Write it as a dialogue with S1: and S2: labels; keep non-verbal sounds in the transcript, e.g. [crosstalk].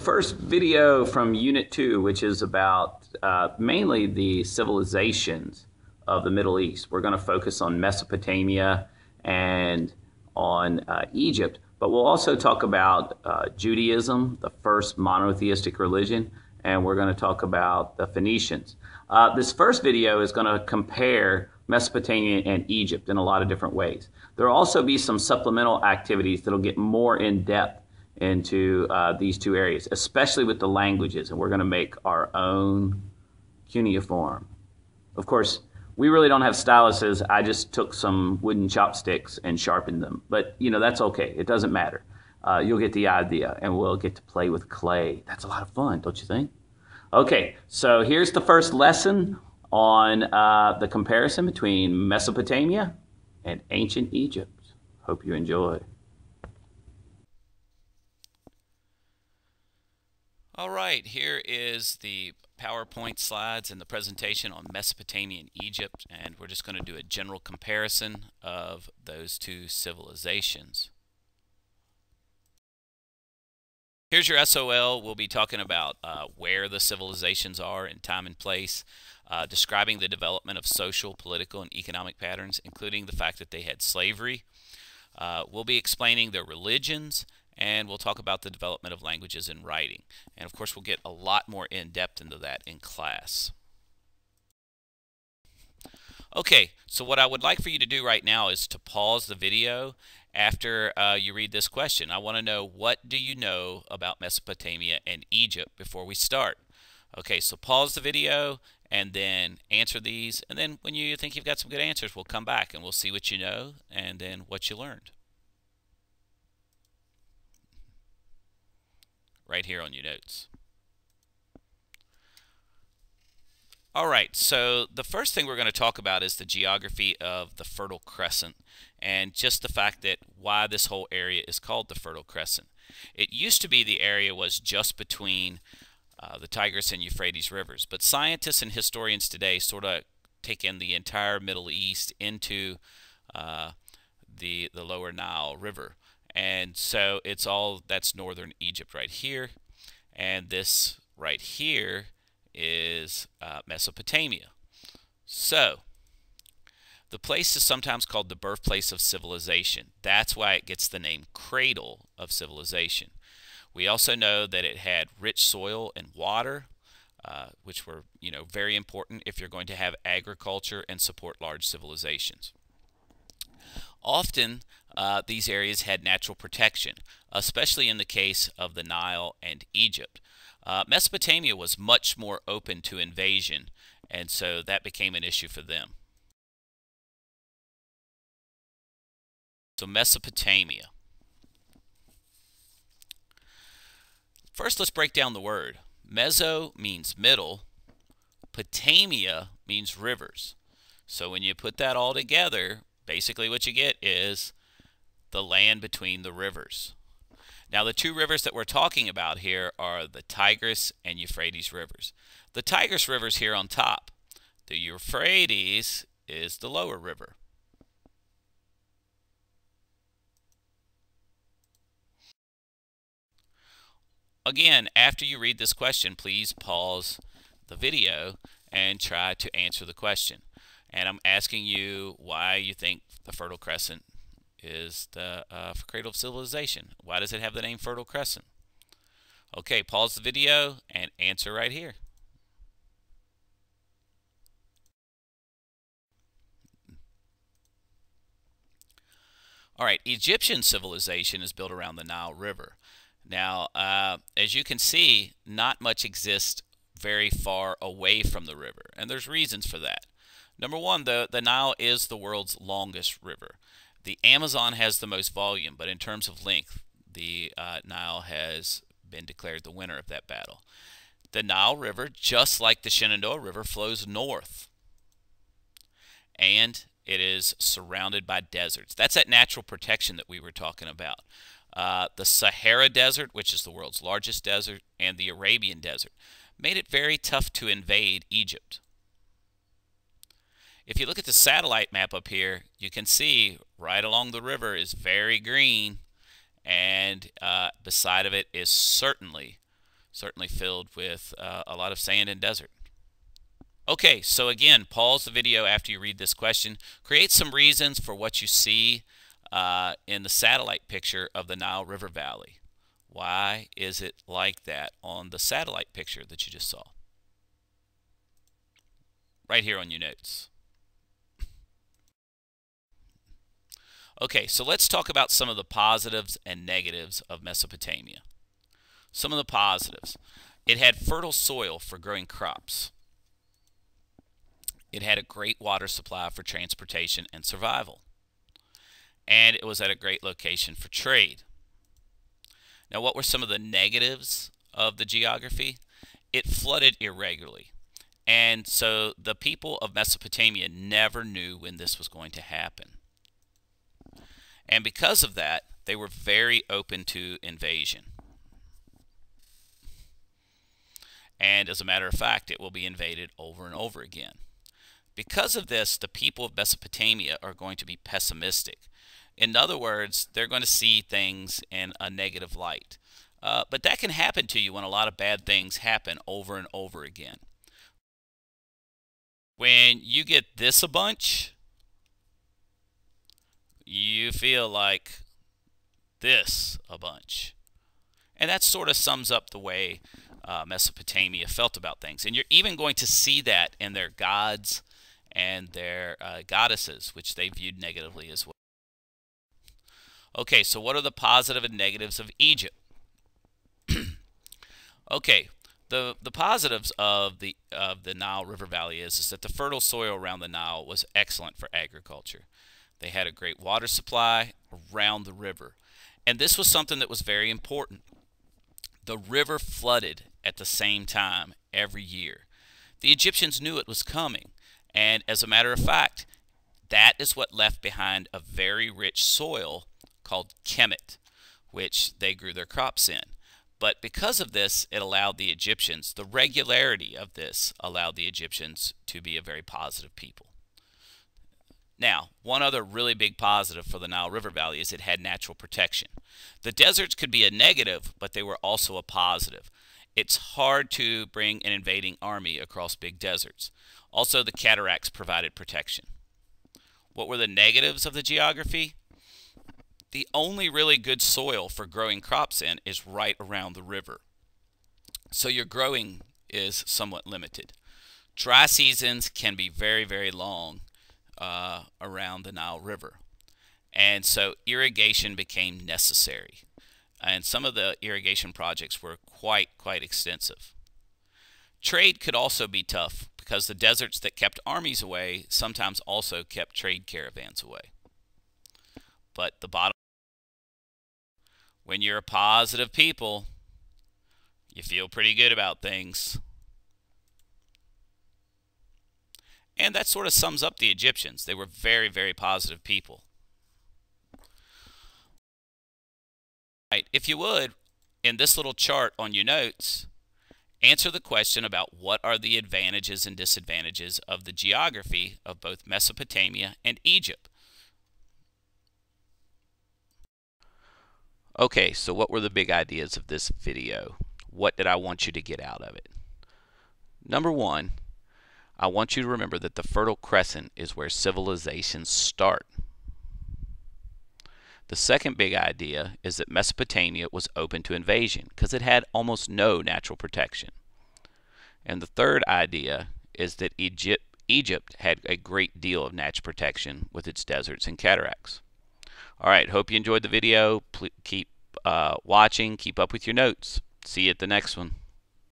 S1: First video from Unit 2, which is about uh, mainly the civilizations of the Middle East. We're going to focus on Mesopotamia and on uh, Egypt, but we'll also talk about uh, Judaism, the first monotheistic religion, and we're going to talk about the Phoenicians. Uh, this first video is going to compare Mesopotamia and Egypt in a lot of different ways. There will also be some supplemental activities that'll get more in depth into uh, these two areas, especially with the languages, and we're going to make our own cuneiform. Of course, we really don't have styluses. I just took some wooden chopsticks and sharpened them, but you know that's okay. It doesn't matter. Uh, you'll get the idea, and we'll get to play with clay. That's a lot of fun, don't you think? Okay, so here's the first lesson on uh, the comparison between Mesopotamia and ancient Egypt. Hope you enjoy.
S2: All right, here is the PowerPoint slides and the presentation on Mesopotamia and Egypt, and we're just going to do a general comparison of those two civilizations. Here's your SOL. We'll be talking about uh, where the civilizations are in time and place, uh, describing the development of social, political, and economic patterns, including the fact that they had slavery. Uh, we'll be explaining their religions, and we'll talk about the development of languages and writing. And of course, we'll get a lot more in depth into that in class. Okay, so what I would like for you to do right now is to pause the video after uh, you read this question. I want to know what do you know about Mesopotamia and Egypt before we start. Okay, so pause the video and then answer these. And then when you think you've got some good answers, we'll come back and we'll see what you know and then what you learned. Right here on your notes. All right, so the first thing we're going to talk about is the geography of the Fertile Crescent and just the fact that why this whole area is called the Fertile Crescent. It used to be the area was just between uh, the Tigris and Euphrates rivers, but scientists and historians today sort of take in the entire Middle East into uh, the the lower Nile River, and so it's all that's northern Egypt right here, and this right here is uh, Mesopotamia. So, the place is sometimes called the birthplace of civilization. That's why it gets the name cradle of civilization. We also know that it had rich soil and water, uh, which were you know very important if you're going to have agriculture and support large civilizations. Often, uh, these areas had natural protection, especially in the case of the Nile and Egypt. Uh, Mesopotamia was much more open to invasion, and so that became an issue for them. So Mesopotamia. First, let's break down the word. Meso means middle. Potamia means rivers. So when you put that all together, basically what you get is the land between the rivers. Now, the two rivers that we're talking about here are the Tigris and Euphrates rivers. The Tigris River is here on top. The Euphrates is the lower river. Again, after you read this question, please pause the video and try to answer the question. And I'm asking you why you think the Fertile Crescent is the uh, cradle of civilization. Why does it have the name Fertile Crescent? Okay, pause the video and answer right here. All right, Egyptian civilization is built around the Nile River. Now, uh, as you can see, not much exists very far away from the river, and there's reasons for that. Number one, the, the Nile is the world's longest river. The Amazon has the most volume, but in terms of length, the uh, Nile has been declared the winner of that battle. The Nile River, just like the Shenandoah River, flows north. And it is surrounded by deserts. That's that natural protection that we were talking about. Uh, the Sahara Desert, which is the world's largest desert, and the Arabian Desert made it very tough to invade Egypt. If you look at the satellite map up here, you can see right along the river is very green, and uh, beside of it is certainly certainly filled with uh, a lot of sand and desert. Okay, so again, pause the video after you read this question. Create some reasons for what you see uh, in the satellite picture of the Nile River Valley. Why is it like that on the satellite picture that you just saw? Right here on your notes. Okay, so let's talk about some of the positives and negatives of Mesopotamia. Some of the positives. It had fertile soil for growing crops. It had a great water supply for transportation and survival. And it was at a great location for trade. Now, what were some of the negatives of the geography? It flooded irregularly. And so the people of Mesopotamia never knew when this was going to happen. And because of that, they were very open to invasion. And as a matter of fact, it will be invaded over and over again. Because of this, the people of Mesopotamia are going to be pessimistic. In other words, they're going to see things in a negative light. Uh, but that can happen to you when a lot of bad things happen over and over again. When you get this a bunch, you feel like this a bunch. And that sort of sums up the way uh, Mesopotamia felt about things. And you're even going to see that in their gods and their uh, goddesses, which they viewed negatively as well. Okay, so what are the positive and negatives of Egypt? [clears throat] okay, the the positives of the of the Nile River Valley is, is that the fertile soil around the Nile was excellent for agriculture. They had a great water supply around the river. And this was something that was very important. The river flooded at the same time every year. The Egyptians knew it was coming. And as a matter of fact, that is what left behind a very rich soil called Kemet, which they grew their crops in. But because of this, it allowed the Egyptians, the regularity of this allowed the Egyptians to be a very positive people. Now, one other really big positive for the Nile River Valley is it had natural protection. The deserts could be a negative, but they were also a positive. It's hard to bring an invading army across big deserts. Also, the cataracts provided protection. What were the negatives of the geography? The only really good soil for growing crops in is right around the river. So your growing is somewhat limited. Dry seasons can be very, very long uh, around the Nile River. And so irrigation became necessary. And some of the irrigation projects were quite, quite extensive. Trade could also be tough because the deserts that kept armies away sometimes also kept trade caravans away. But the bottom when you're a positive people, you feel pretty good about things. And that sort of sums up the Egyptians. They were very, very positive people. Right, if you would, in this little chart on your notes, answer the question about what are the advantages and disadvantages of the geography of both Mesopotamia and Egypt. Okay, so what were the big ideas of this video? What did I want you to get out of it? Number one, I want you to remember that the Fertile Crescent is where civilizations start. The second big idea is that Mesopotamia was open to invasion because it had almost no natural protection. And the third idea is that Egypt, Egypt had a great deal of natural protection with its deserts and cataracts. All right, hope you enjoyed the video. Please keep uh, watching, keep up with your notes. See you at the next one.